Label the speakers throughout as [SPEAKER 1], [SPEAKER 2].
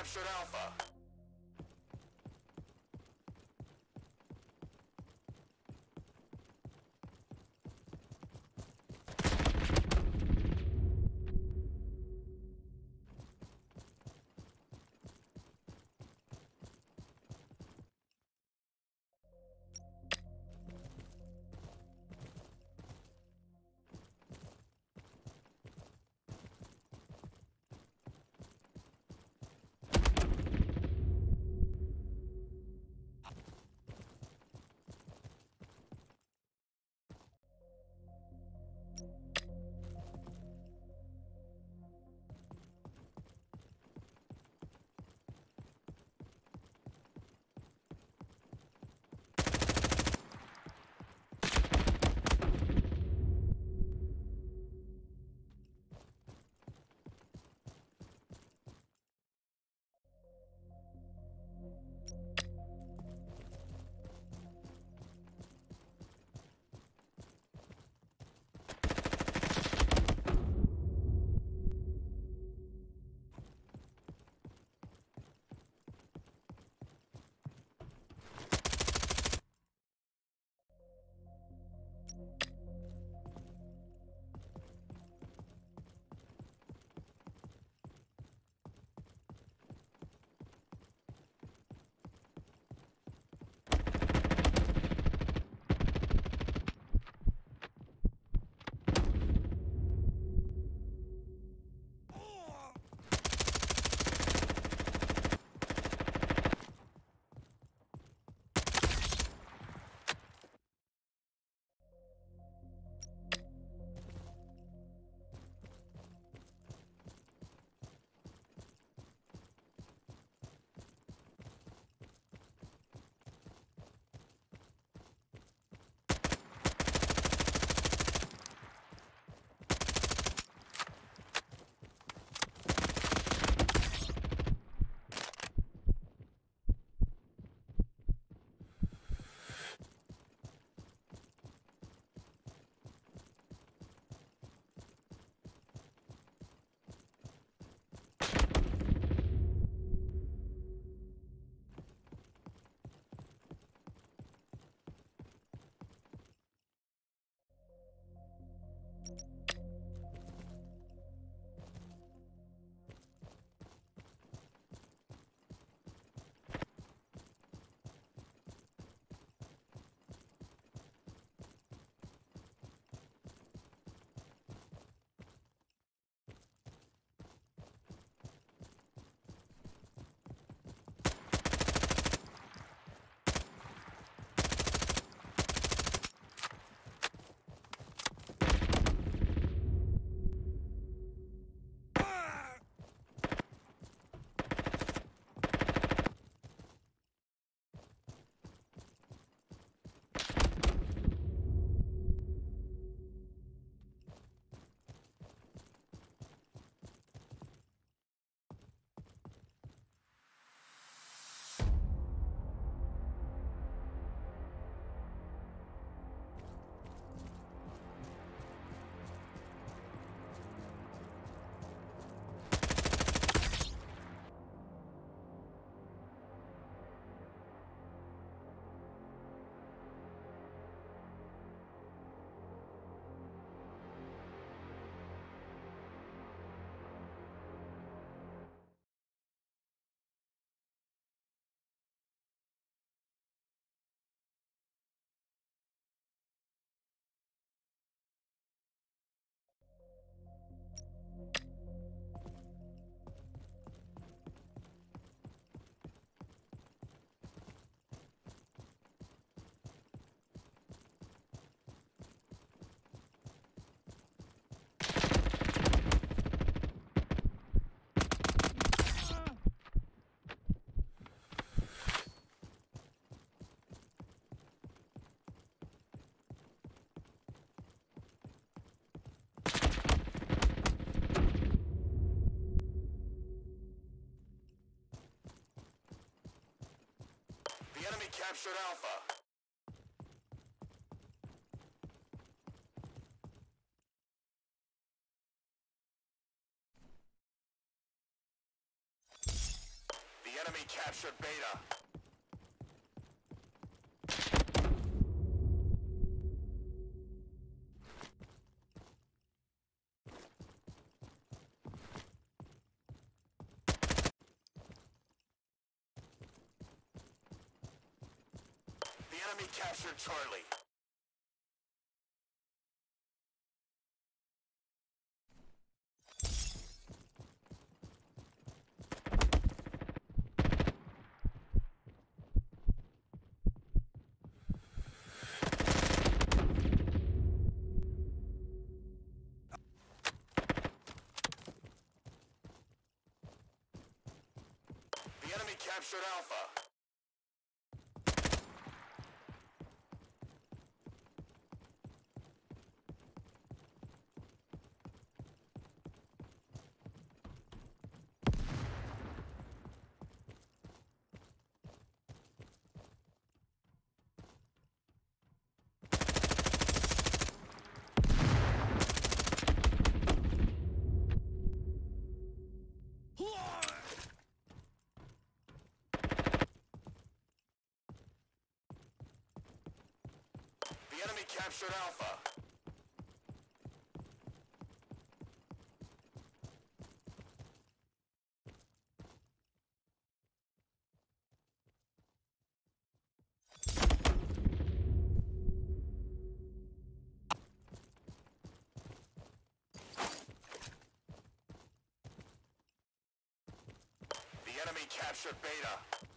[SPEAKER 1] captured Alpha. Captured Alpha. enemy captured Beta. The enemy Charlie. The enemy captured Alpha. The enemy captured Alpha. The enemy captured Beta.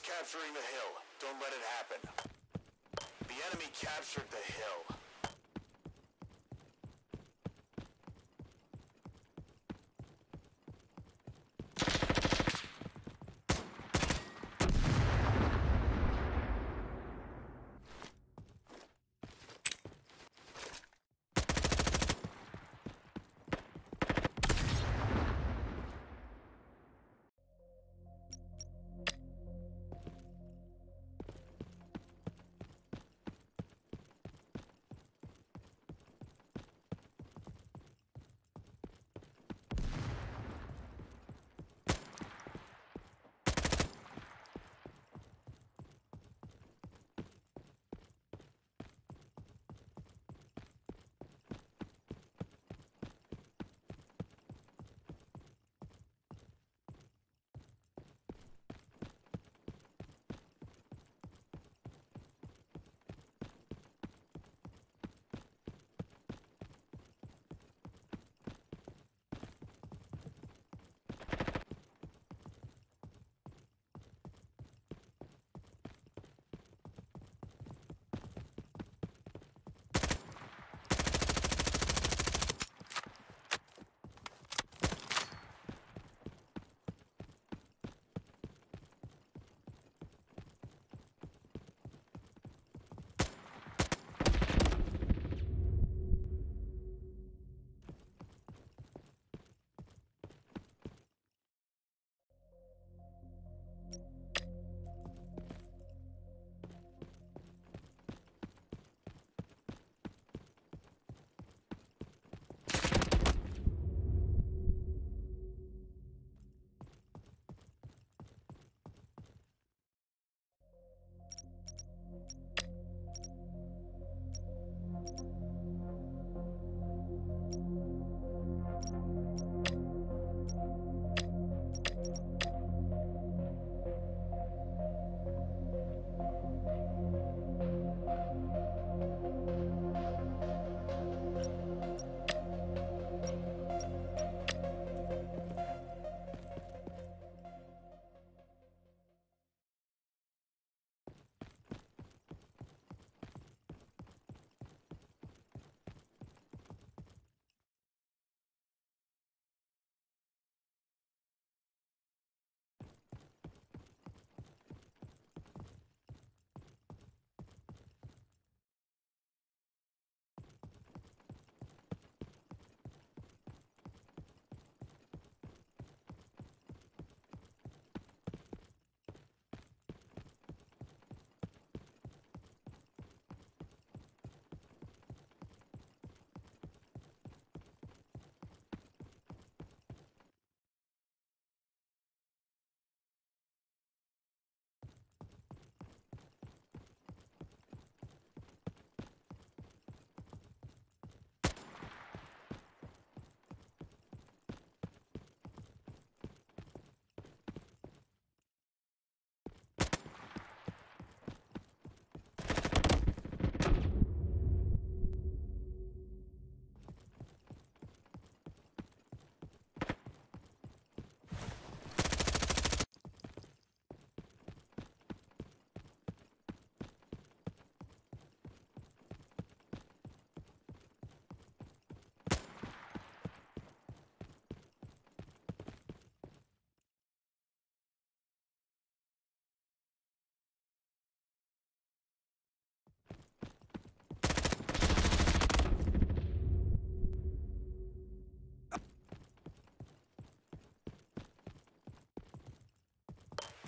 [SPEAKER 1] Capturing the hill. Don't let it happen. The enemy captured the hill.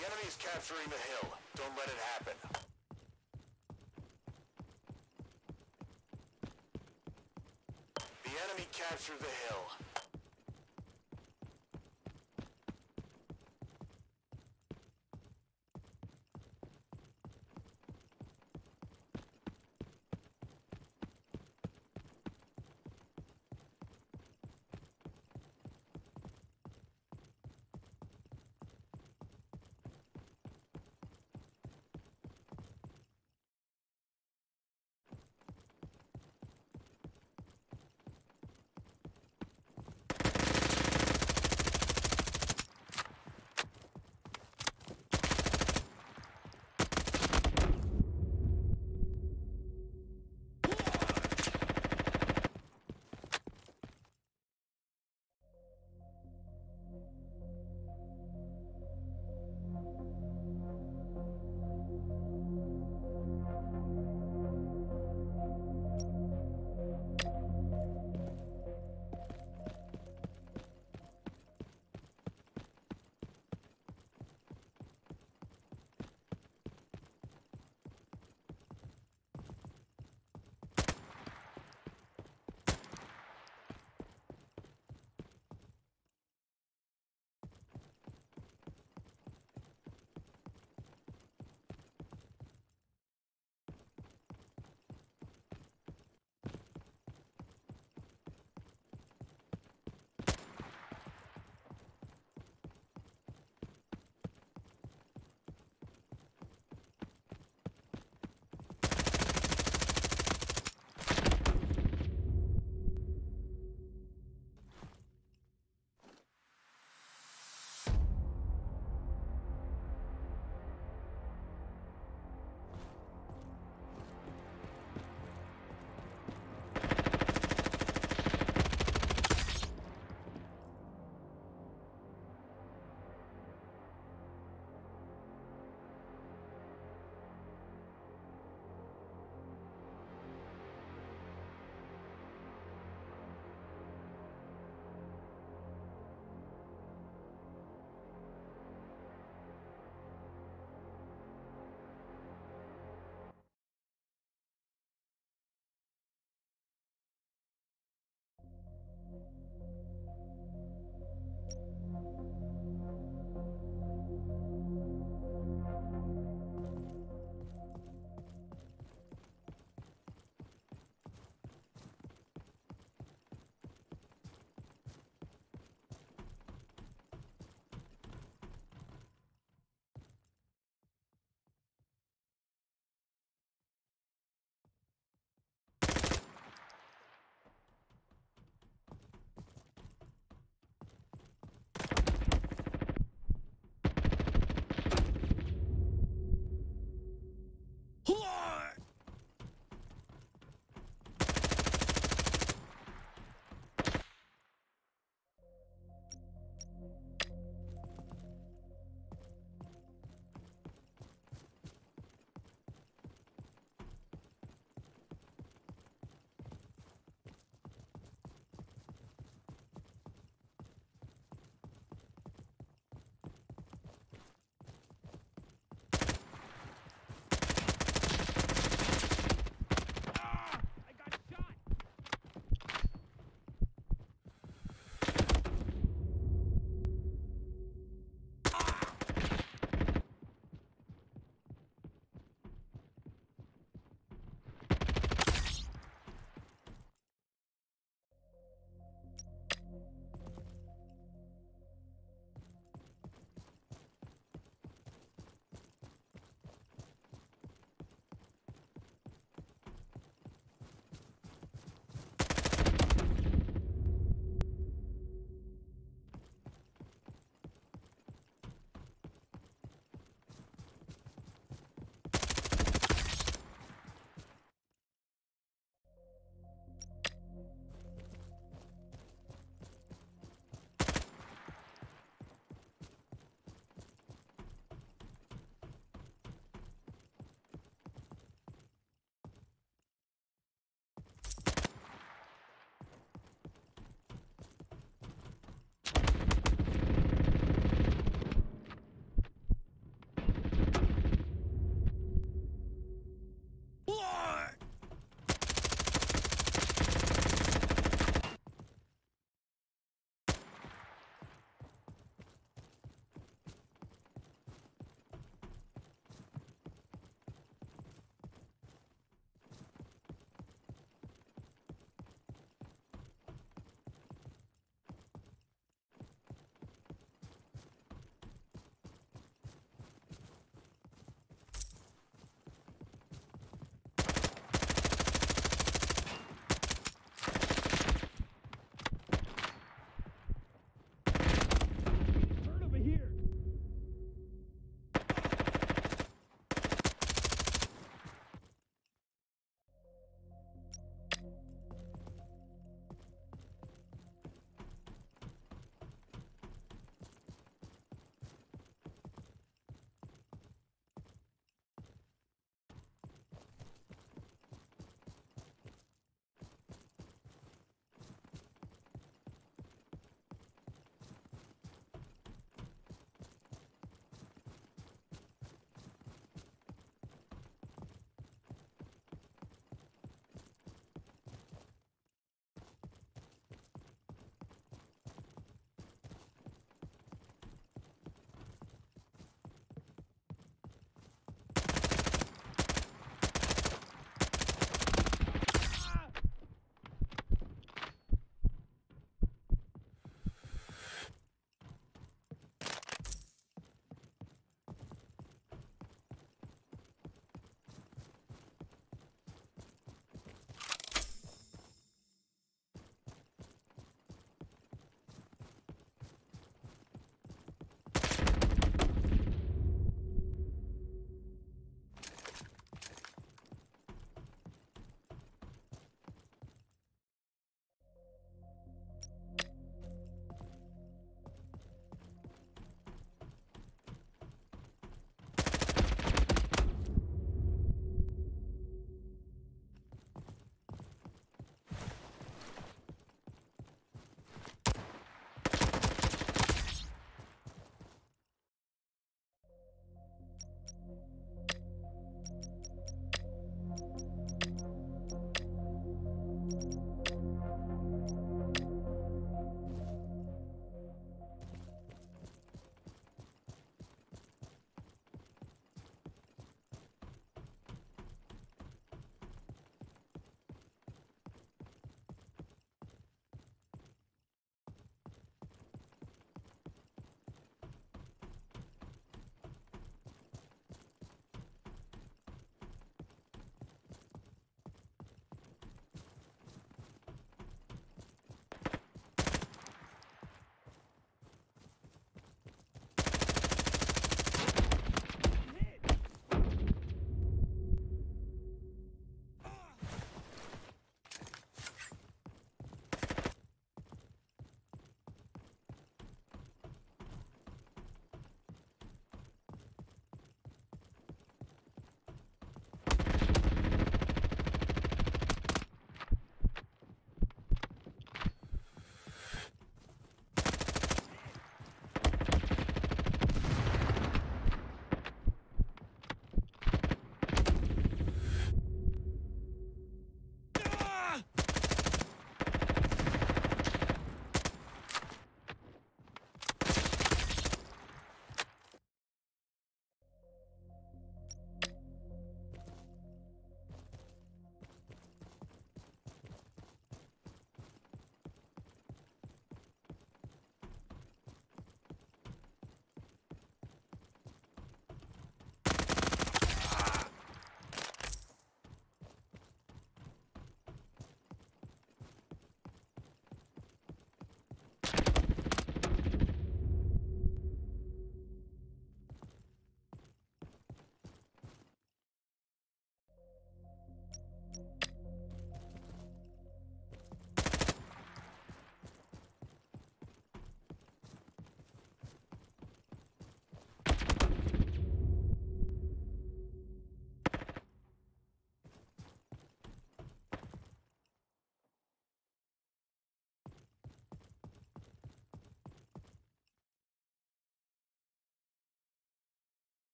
[SPEAKER 1] The enemy is capturing the hill. Don't let it happen. The enemy captured the hill.